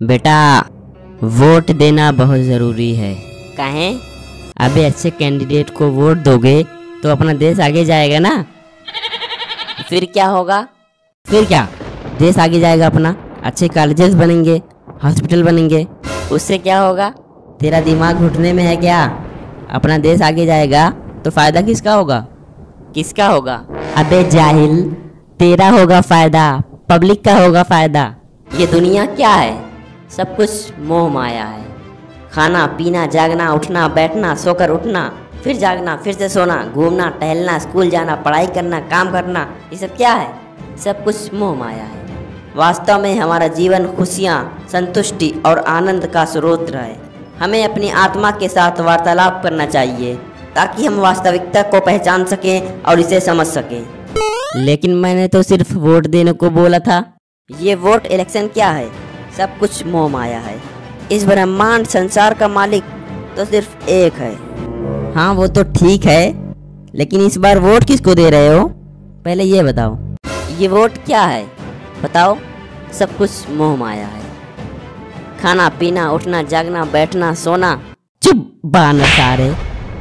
बेटा वोट देना बहुत ज़रूरी है। कहें? अबे अच्छे कैंडिडेट को वोट दोगे तो अपना देश आगे जाएगा ना? फिर क्या होगा? फिर क्या? देश आगे जाएगा अपना। अच्छे कॉलेजेस बनेंगे हॉस्पिटल बनेंगे। उससे क्या होगा? तेरा दिमाग घुटने में है क्या? अपना देश आगे जाएगा तो फ़ायदा किसका होगा? किसका होगा? अबे जाहिल तेरा होगा फ़ायदा पब्लिक का होगा फ़ायदा। ये दुनिया क्या है? सब कुछ मोह माया है। खाना, पीना, जागना, उठना, बैठना, सोकर उठना, फिर जागना, फिर से सोना, घूमना, टहलना, स्कूल जाना, पढ़ाई करना, काम करना, ये सब क्या है? सब कुछ मोह माया है। वास्तव में हमारा जीवन खुशियाँ, संतुष्टि और आनंद का स्रोत रहे हमें अपनी आत्मा के साथ वार्तालाप करना चाहिए, ताकि हम वास्तविकता को पहचान सकें और इसे समझ सकें। लेकिन मैंने तो सिर्फ़ वोट देने को बोला था। ये वोट इलेक्शन क्या है? सब कुछ मोह माया है। इस ब्रह्मांड संसार का मालिक तो सिर्फ़ एक है। हाँ वो तो ठीक है, लेकिन इस बार वोट किसको दे रहे हो? पहले ये बताओ। ये वोट क्या है? बताओ। सब कुछ मोह माया है। खाना, पीना, उठना, जागना, बैठना, सोना। चुप बानर सारे।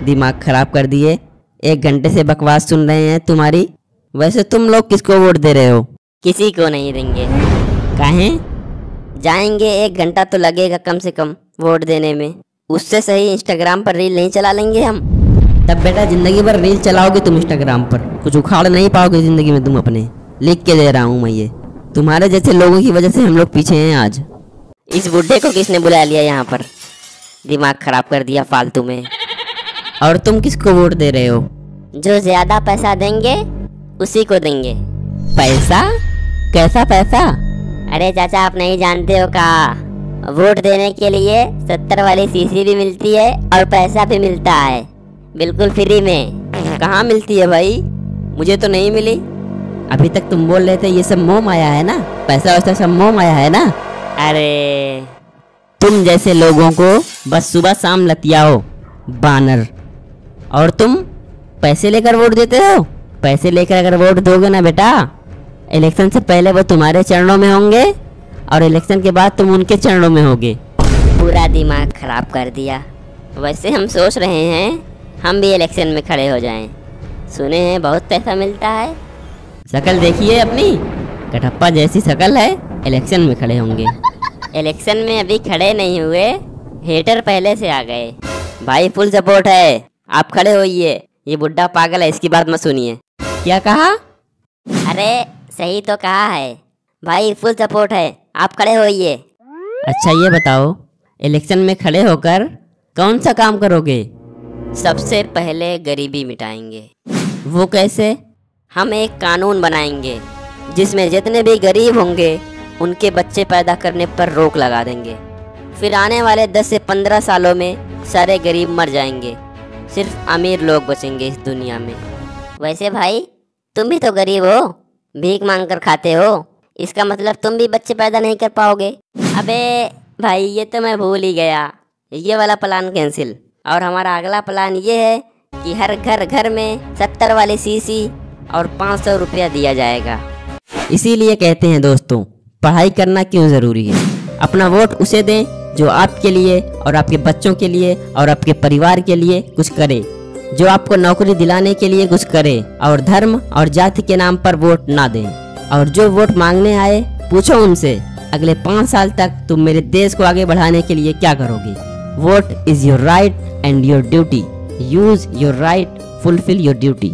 दिमाग खराब कर दिए। एक घंटे से बकवास सुन रहे हैं तुम्हारी। वैसे तुम लोग किसको वोट दे रहे हो? किसी को नहीं देंगे। कहें? जाएँगे एक घंटा तो लगेगा कम से कम वोट देने में। उससे सही इंस्टाग्राम पर रील नहीं चला लेंगे हम। तब बेटा ज़िंदगी भर रील चलाओगे तुम इंस्टाग्राम पर। कुछ उखाड़ नहीं पाओगे ज़िंदगी में तुम अपने। लिख के दे रहा हूँ मैं ये। तुम्हारे जैसे लोगों की वजह से हम लोग पीछे हैं आज। इस बुढ़े को किसने बुला लिया यहाँ पर? दिमाग खराब कर दिया फालतू में। और तुम किसको वोट दे रहे हो? जो ज़्यादा पैसा देंगे उसी को देंगे। पैसा? कैसा पैसा? अरे चाचा, आप नहीं जानते हो का? वोट देने के लिए सत्तर वाली सीसी भी मिलती है और पैसा भी मिलता है। बिल्कुल फ्री में। कहाँ मिलती है भाई? मुझे तो नहीं मिली। अभी तक तुम बोल रहे थे ये सब मोह माया है ना? पैसा वैसा सब मोम आया है ना? अरे, तुम जैसे लोगों को बस सुबह शाम लतियाओ, बानर। और तुम पैसे लेकर वोट देते हो? पैसे लेकर अगर वोट दोगे ना बेटा इलेक्शन से पहले वो तुम्हारे चरणों में होंगे और इलेक्शन के बाद तुम उनके चरणों में होगे। पूरा दिमाग खराब कर दिया। वैसे हम सोच रहे हैं हम भी इलेक्शन में खड़े हो जाएँ। सुने हैं बहुत पैसा मिलता है। शकल देखिए अपनी। कटप्पा जैसी शकल है इलेक्शन में खड़े होंगे। इलेक्शन में अभी खड़े नहीं हुए हेटर पहले से आ गए। भाई फुल सपोर्ट है। आप खड़े होइए। ये बुढ़ा पागल है इसकी बात मत सुनिए। क्या कहा? अरे सही तो कहा है। भाई फुल सपोर्ट है। आप खड़े होइए। अच्छा ये बताओ इलेक्शन में खड़े होकर कौन सा काम करोगे? सबसे पहले गरीबी मिटाएँगे। वो कैसे? हम एक कानून बनाएँगे जिसमें जितने भी गरीब होंगे उनके बच्चे पैदा करने पर रोक लगा देंगे। फिर आने वाले 10 से 15 सालों में सारे गरीब मर जाएँगे। सिर्फ़ अमीर लोग बचेंगे इस दुनिया में। वैसे भाई तुम भी तो गरीब हो। भीख मांग कर खाते हो? इसका मतलब तुम भी बच्चे पैदा नहीं कर पाओगे। अबे भाई, ये तो मैं भूल ही गया। ये वाला प्लान कैंसिल। और हमारा अगला प्लान ये है कि हर घर घर में सत्तर वाली सीसी और पाँच सौ रुपया दिया जाएगा। इसीलिए कहते हैं दोस्तों, पढ़ाई करना क्यों ज़रूरी है? अपना वोट उसे दें जो आपके लिए और आपके बच्चों के लिए और आपके परिवार के लिए कुछ करे। जो आपको नौकरी दिलाने के लिए कुछ करे और धर्म और जाति के नाम पर वोट ना दे। और जो वोट मांगने आए, पूछो उनसे, अगले पाँच साल तक तुम मेरे देश को आगे बढ़ाने के लिए क्या करोगे? Vote is your right and your duty use your right fulfil your duty